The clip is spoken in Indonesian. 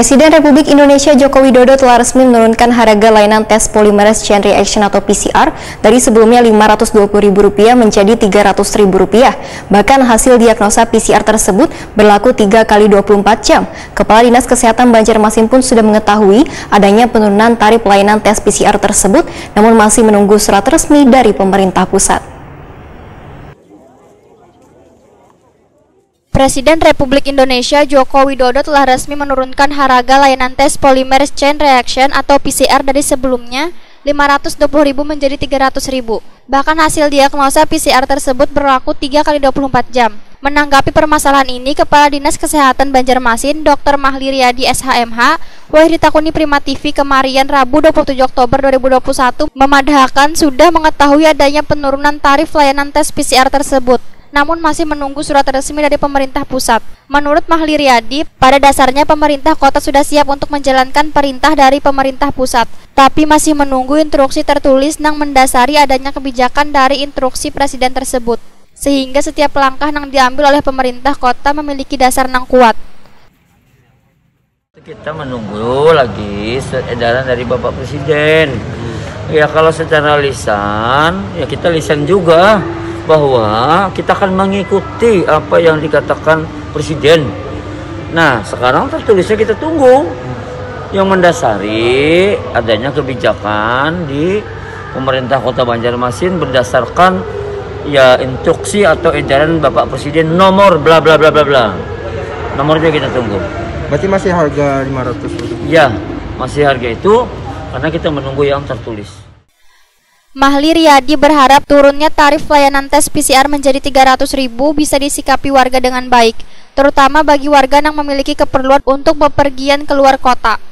Presiden Republik Indonesia Joko Widodo telah resmi menurunkan harga layanan tes polymerase chain reaction atau PCR dari sebelumnya Rp520.000 menjadi Rp300.000. Bahkan hasil diagnosa PCR tersebut berlaku 3 kali 24 jam. Kepala Dinas Kesehatan Banjarmasin pun sudah mengetahui adanya penurunan tarif layanan tes PCR tersebut, namun masih menunggu surat resmi dari pemerintah pusat. Presiden Republik Indonesia Joko Widodo telah resmi menurunkan harga layanan tes polymerase chain reaction atau PCR dari sebelumnya Rp520.000 menjadi Rp300.000. Bahkan hasil diagnosa PCR tersebut berlaku 3 kali 24 jam. Menanggapi permasalahan ini, Kepala Dinas Kesehatan Banjarmasin, Dr. Mahli Riyadi SHMH, Wahid Takuni Prima TV kemarin Rabu 27 Oktober 2021 memadahkan sudah mengetahui adanya penurunan tarif layanan tes PCR tersebut namun masih menunggu surat resmi dari pemerintah pusat. Menurut Mahli Riyadi, pada dasarnya pemerintah kota sudah siap untuk menjalankan perintah dari pemerintah pusat, tapi masih menunggu instruksi tertulis yang mendasari adanya kebijakan dari instruksi presiden tersebut. Sehingga setiap langkah yang diambil oleh pemerintah kota memiliki dasar yang kuat. Kita menunggu lagi edaran dari Bapak Presiden. Ya kalau secara lisan, ya kita lisan juga bahwa kita akan mengikuti apa yang dikatakan presiden. Nah, sekarang tertulisnya kita tunggu yang mendasari adanya kebijakan di pemerintah Kota Banjarmasin berdasarkan ya instruksi atau edaran Bapak Presiden nomor bla bla bla bla bla. Nomornya kita tunggu. Berarti masih harga 500 Ya, masih harga itu karena kita menunggu yang tertulis. Mahli Riyadi berharap turunnya tarif layanan tes PCR menjadi Rp300.000 bisa disikapi warga dengan baik, terutama bagi warga yang memiliki keperluan untuk bepergian keluar kota.